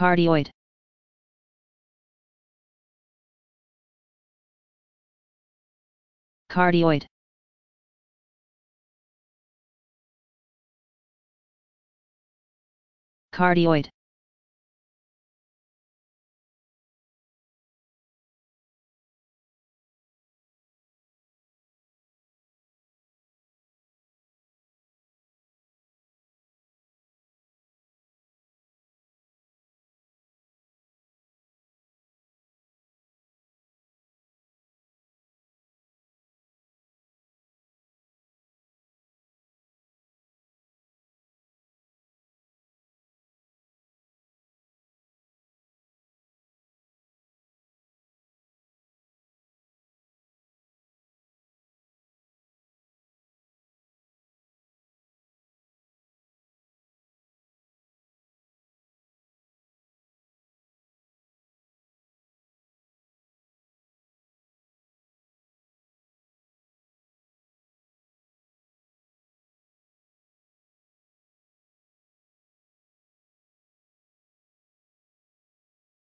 Cardioid. Cardioid. Cardioid.